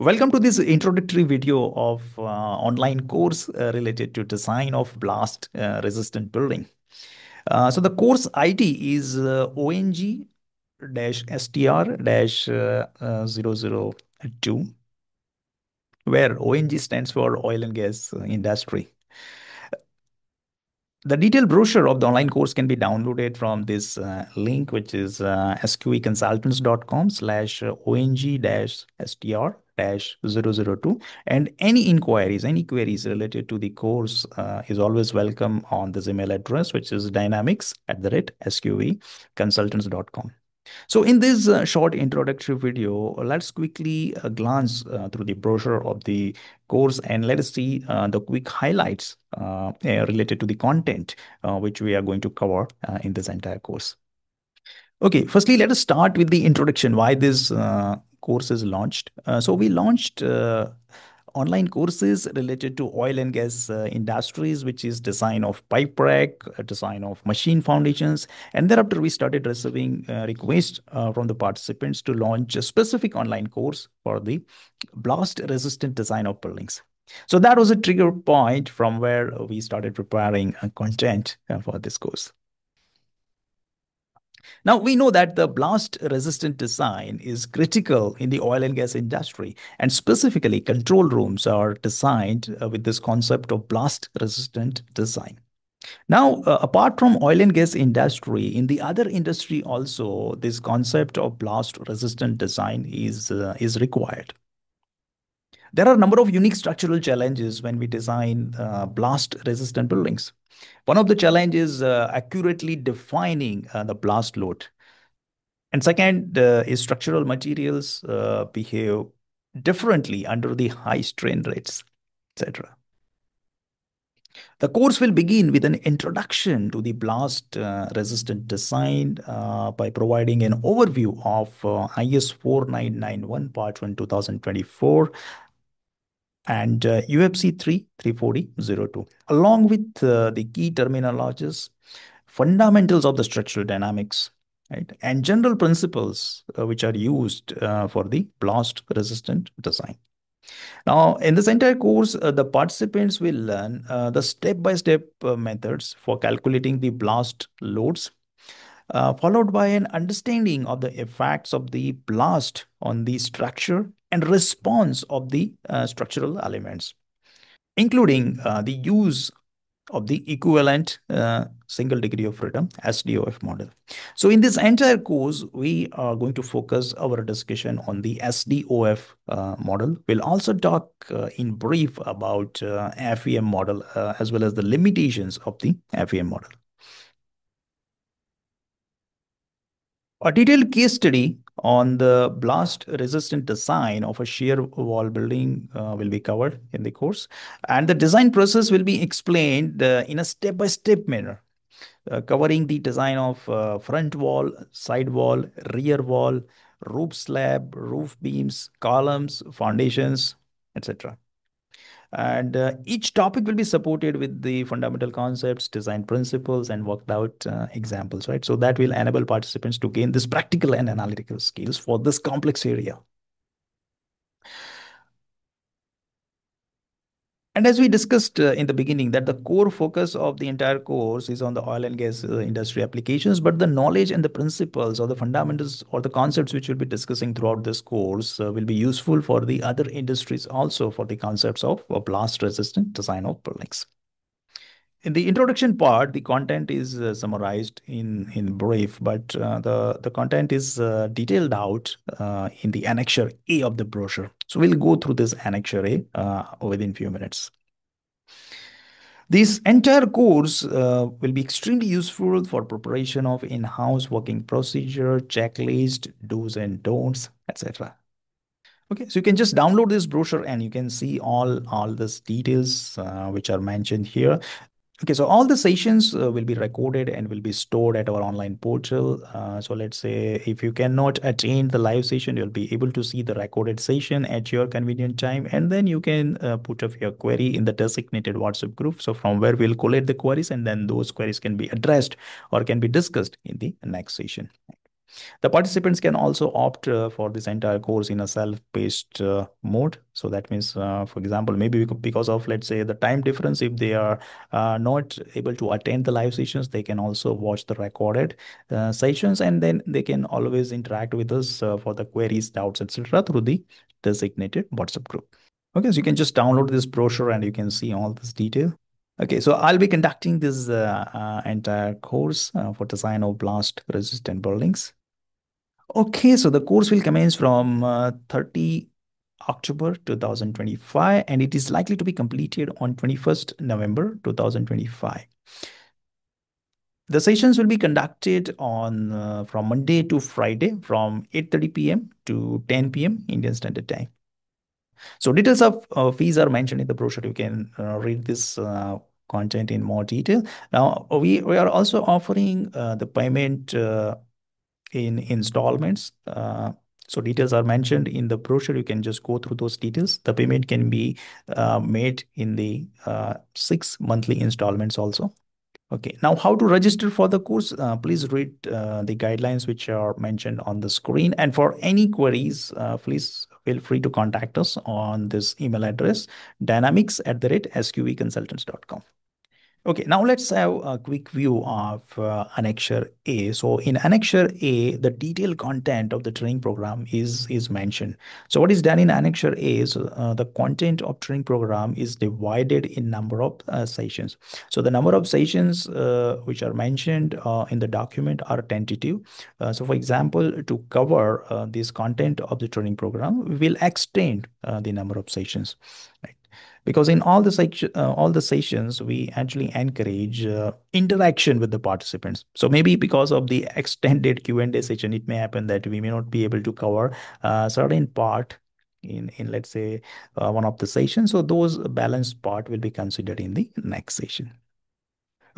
Welcome to this introductory video of uh, online course uh, related to design of blast uh, resistant building. Uh, so the course ID is uh, ONG-STR-002, where ONG stands for oil and gas industry. The detailed brochure of the online course can be downloaded from this uh, link, which is uh, sqveconsultants.com slash ONG-STR 002 and any inquiries any queries related to the course uh, is always welcome on this email address which is dynamics at the rate sqveconsultants.com so in this uh, short introductory video, let's quickly uh, glance uh, through the brochure of the course and let us see uh, the quick highlights uh, related to the content uh, which we are going to cover in this entire course. Okay, firstly, let us start with the introduction, why this course is launched. so we launched online courses related to oil and gas uh, industries, which is design of pipe rack, uh, design of machine foundations. And thereafter, we started receiving uh, requests uh, from the participants to launch a specific online course for the blast resistant design of buildings. So that was a trigger point from where we started preparing uh, content uh, for this course. Now, we know that the blast resistant design is critical in the oil and gas industry, and specifically, control rooms are designed uh, with this concept of blast resistant design. Now, uh, apart from oil and gas industry, in the other industry also, this concept of blast resistant design is, uh, is required. There are a number of unique structural challenges when we design uh, blast resistant buildings. One of the challenges is uh, accurately defining uh, the blast load. And second uh, is structural materials uh, behave differently under the high strain rates, etc. The course will begin with an introduction to the blast uh, resistant design uh, by providing an overview of uh, IS 4991 Part 1 2024 and uh, UFC 3 34002, along with uh, the key terminologies, fundamentals of the structural dynamics, right, and general principles uh, which are used uh, for the blast resistant design. Now, in this entire course, uh, the participants will learn uh, the step-by-step -step, methods for calculating the blast loads, followed by an understanding of the effects of the blast on the structure and response of the uh, structural elements, including uh, the use of the equivalent uh, single degree of freedom SDOF model. So in this entire course, we are going to focus our discussion on the SDOF uh, model. We'll also talk uh, in brief about uh, FEM model as well as the limitations of the FEM model. A detailed case study on the blast resistant design of a shear wall building uh, will be covered in the course. And the design process will be explained uh, in a step-by-step -step manner uh, covering the design of uh, front wall side wall rear wall roof slab roof beams columns foundations etc and uh, each topic will be supported with the fundamental concepts, design principles, and worked out uh, examples, right? So that will enable participants to gain this practical and analytical skills for this complex area. And as we discussed uh, in the beginning, that the core focus of the entire course is on the oil and gas uh, industry applications, but the knowledge and the principles or the fundamentals or the concepts which we'll be discussing throughout this course uh, will be useful for the other industries also for the concepts of blast resistant design of buildings. In the introduction part, the content is uh, summarized in, in brief, but uh, the, the content is uh, detailed out in the annexure A of the brochure. So we'll go through this annexure A within few minutes. This entire course uh, will be extremely useful for preparation of in-house working procedure, checklist, do's and don'ts, etc. Okay, so you can just download this brochure and you can see all all these details uh, which are mentioned here. Okay, so all the sessions uh, will be recorded and will be stored at our online portal. Uh, so let's say if you cannot attend the live session, you'll be able to see the recorded session at your convenient time. And then you can uh, put up your query in the designated WhatsApp group. So from where we'll collect the queries and then those queries can be addressed or can be discussed in the next session. The participants can also opt uh, for this entire course in a self-paced uh, mode. So that means, uh, for example, maybe because of, let's say, the time difference, if they are uh, not able to attend the live sessions, they can also watch the recorded uh, sessions and then they can always interact with us uh, for the queries, doubts, etc. through the designated WhatsApp group. Okay, so you can just download this brochure and you can see all this detail. Okay, so I'll be conducting this entire course for design of blast resistant buildings. Okay, so the course will commence from uh, 30 October 2025 and it is likely to be completed on 21st November 2025. The sessions will be conducted on uh, from Monday to Friday from 8:30 p.m. to 10 p.m. Indian Standard Time. So details of uh, fees are mentioned in the brochure. You can uh, read this uh, content in more detail. Now we we are also offering uh, the payment uh, in installments. Uh, so details are mentioned in the brochure. You can just go through those details. The payment can be uh, made in the uh, six monthly installments also. Okay, now how to register for the course? Uh, please read uh, the guidelines which are mentioned on the screen. And for any queries, uh, please feel free to contact us on this email address, dynamics at the rate sqveconsultants.com. Okay, now let's have a quick view of uh, Annexure A. So in Annexure A, the detailed content of the training program is, is mentioned. So what is done in Annexure A is uh, the content of training program is divided in number of uh, sessions. So the number of sessions uh, which are mentioned uh, in the document are tentative. Uh, so for example, to cover this content of the training program, we will extend the number of sessions. Right? Because in all the section, uh, all the sessions we actually encourage uh, interaction with the participants. So maybe because of the extended q&a session it may happen that we may not be able to cover a uh, certain part in in let's say uh, one of the sessions so those balanced part will be considered in the next session.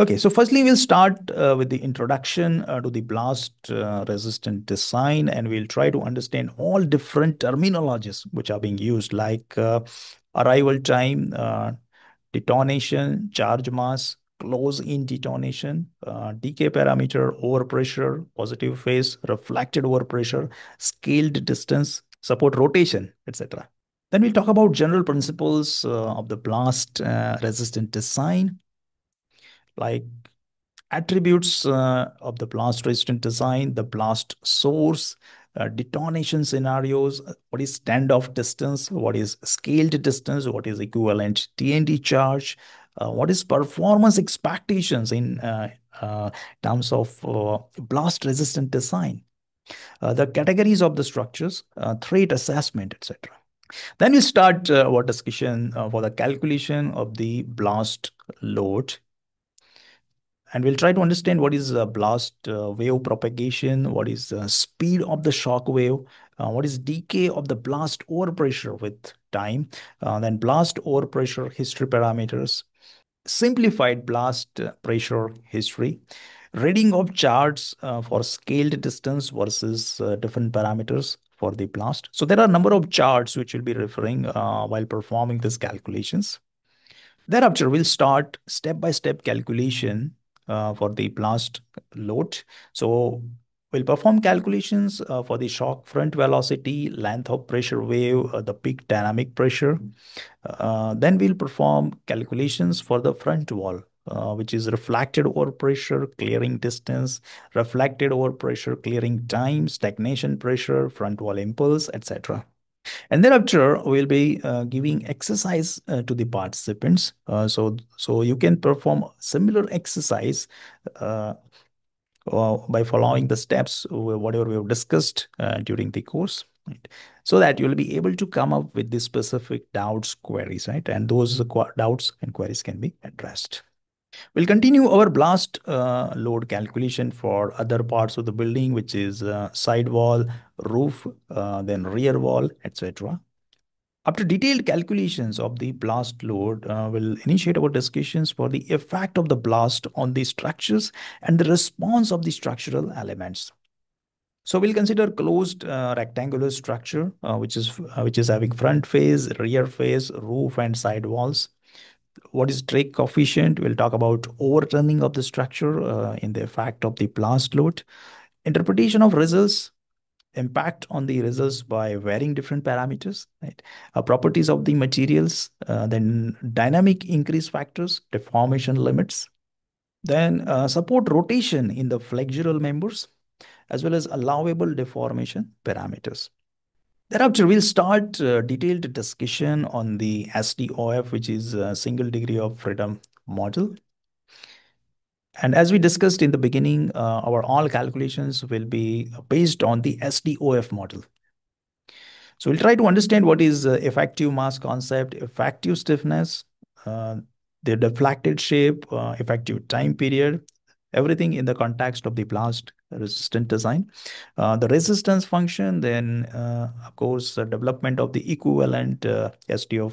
Okay, so firstly, we'll start uh, with the introduction uh, to the blast uh, resistant design, and we'll try to understand all different terminologies which are being used, like uh, arrival time, uh, detonation, charge mass, close in detonation, uh, decay parameter, overpressure, positive phase, reflected overpressure, scaled distance, support rotation, etc. Then we'll talk about general principles uh, of the blast uh, resistant design, like attributes of the blast resistant design, the blast source, uh, detonation scenarios, uh, what is standoff distance, what is scaled distance, what is equivalent TNT charge, uh, what is performance expectations in uh, uh terms of uh, blast resistant design, the categories of the structures, threat assessment, etc. Then we start our discussion for the calculation of the blast load and we'll try to understand what is uh, blast uh, wave propagation, what is the speed of the shock wave, uh, what is decay of the blast overpressure with time, uh, then blast overpressure history parameters, simplified blast pressure history, reading of charts uh, for scaled distance versus uh, different parameters for the blast. So there are a number of charts which we'll be referring while performing these calculations. Thereafter, we'll start step-by-step -step calculation uh, for the blast load. So we'll perform calculations uh, for the shock front velocity, length of pressure wave, uh, the peak dynamic pressure. Uh, then we'll perform calculations for the front wall, uh, which is reflected over pressure, clearing distance, reflected over pressure, clearing time, stagnation pressure, front wall impulse, etc. And thereafter, we'll be uh, giving exercise uh, to the participants. Uh, so, so you can perform similar exercise uh, uh, by following the steps, whatever we have discussed uh, during the course. Right? So that you'll be able to come up with the specific doubts, queries, right? And those doubts and queries can be addressed. We'll continue our blast uh, load calculation for other parts of the building, which is uh, side wall, roof, uh, then rear wall, etc. After detailed calculations of the blast load, uh, we'll initiate our discussions for the effect of the blast on the structures and the response of the structural elements. So we'll consider closed uh, rectangular structure, uh, which is which is having front face, rear face, roof, and side walls what is drag coefficient? We'll talk about overturning of the structure uh, in the effect of the blast load. interpretation of results impact on the results by varying different parameters, right? Uh, properties of the materials, uh, then dynamic increase factors, deformation limits, then uh, support rotation in the flexural members, as well as allowable deformation parameters. Thereafter, we'll start uh, detailed discussion on the SDOF, which is a single degree of freedom model. And as we discussed in the beginning, uh, our all calculations will be based on the SDOF model. So we'll try to understand what is uh, effective mass concept, effective stiffness, uh, the deflected shape, uh, effective time period, everything in the context of the blast resistant design. Uh, the resistance function, then uh, of course, the development of the equivalent uh,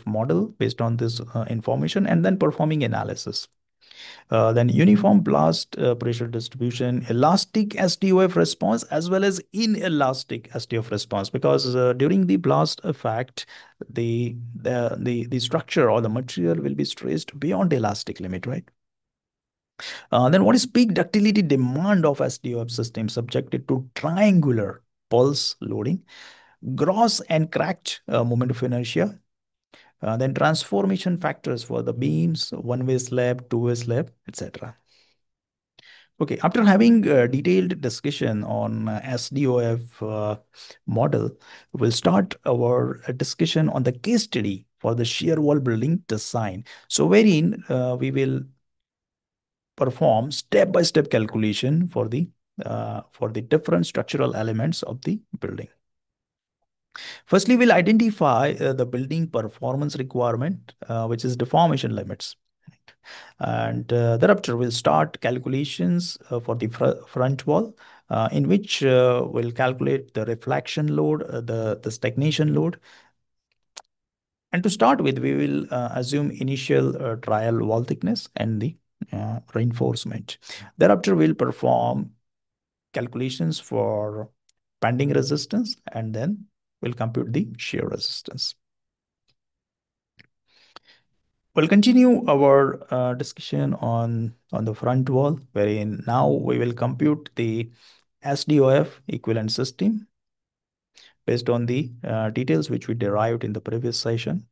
model based on this uh, information, and then performing analysis. Uh, then uniform blast uh, pressure distribution, elastic SDOF response, as well as inelastic SDOF response, because during the blast effect, the, the, the, the structure or the material will be stressed beyond elastic limit, right? Uh, then what is peak ductility demand of SDOF system subjected to triangular pulse loading, gross and cracked uh, moment of inertia, uh, then transformation factors for the beams, one-way slab, two-way slab, etc. Okay, after having a detailed discussion on uh, SDOF uh, model, we'll start our uh, discussion on the case study for the shear wall building design. So wherein uh, we will perform step-by-step -step calculation for the uh, for the different structural elements of the building. Firstly, we'll identify uh, the building performance requirement, uh, which is deformation limits. And uh, thereafter, we'll start calculations uh, for the fr front wall, uh, in which we'll calculate the reflection load, the, the stagnation load. And to start with, we will assume initial trial wall thickness and the reinforcement. Thereafter, we'll perform calculations for bending resistance and then we'll compute the shear resistance. We'll continue our uh, discussion on, on the front wall, wherein now we will compute the SDOF equivalent system based on the uh, details which we derived in the previous session.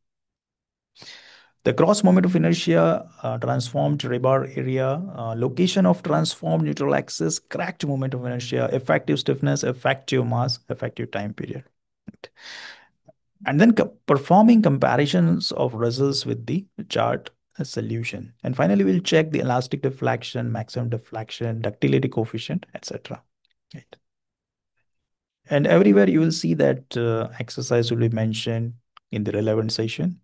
The gross moment of inertia, uh, transformed rebar area, uh, location of transformed neutral axis, cracked moment of inertia, effective stiffness, effective mass, effective time period. And then co performing comparisons of results with the chart solution. And finally, we'll check the elastic deflection, maximum deflection, ductility coefficient, etc. Right. And everywhere you will see that uh, exercise will be mentioned in the relevant session.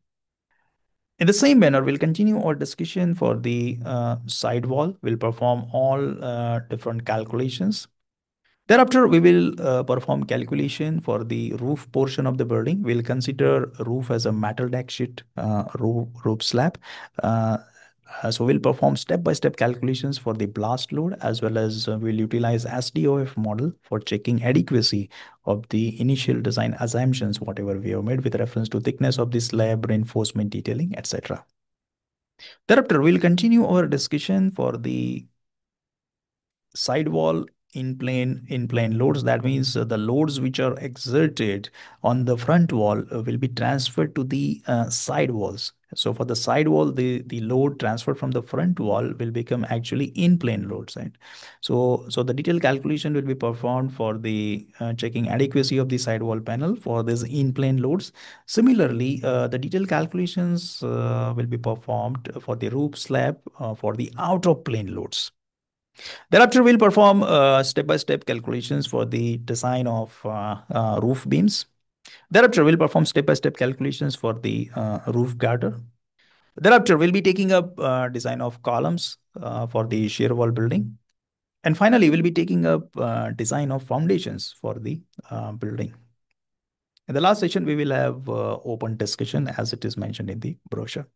In the same manner, we'll continue our discussion for the uh, sidewall. We'll perform all uh, different calculations. Thereafter, we will uh, perform calculation for the roof portion of the building. We'll consider roof as a metal deck sheet uh, roof, roof slab. Uh, so we'll perform step-by-step -step calculations for the blast load as well as uh, we'll utilize SDOF model for checking adequacy of the initial design assumptions, whatever we have made with reference to thickness of the slab, reinforcement detailing, etc. Thereafter, we'll continue our discussion for the sidewall in plane in plane loads. That means uh, the loads which are exerted on the front wall uh, will be transferred to the uh, side walls. So for the side wall the the load transferred from the front wall will become actually in plane loads right? So so the detailed calculation will be performed for the uh, checking adequacy of the side wall panel for this in plane loads. Similarly uh, the detailed calculations uh, will be performed for the roof slab for the out of plane loads Thereafter, we'll perform step-by-step -step calculations for the design of uh, uh, roof beams. Thereafter, we'll perform step-by-step -step calculations for the uh, roof girder. Thereafter, we'll be taking up design of columns for the shear wall building. And finally, we'll be taking up design of foundations for the building. In the last session, we will have open discussion as it is mentioned in the brochure.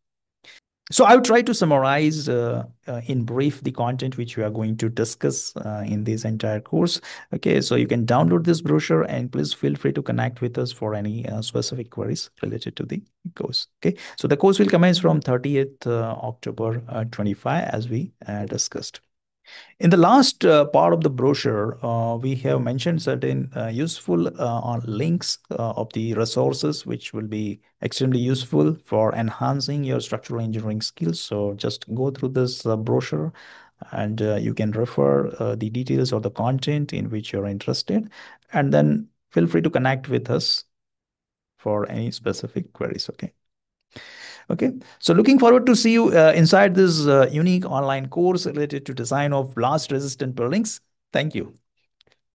So I will try to summarize uh, uh, in brief the content which we are going to discuss uh, in this entire course. Okay, so you can download this brochure and please feel free to connect with us for any uh, specific queries related to the course. Okay, so the course will commence from 30th uh, October uh, 25 as we discussed. In the last uh, part of the brochure, uh, we have mentioned certain uh, useful links of the resources, which will be extremely useful for enhancing your structural engineering skills. So just go through this brochure and you can refer the details or the content in which you're interested. And then feel free to connect with us for any specific queries, okay? Okay, so looking forward to see you uh, inside this uh, unique online course related to design of blast resistant buildings. Thank you.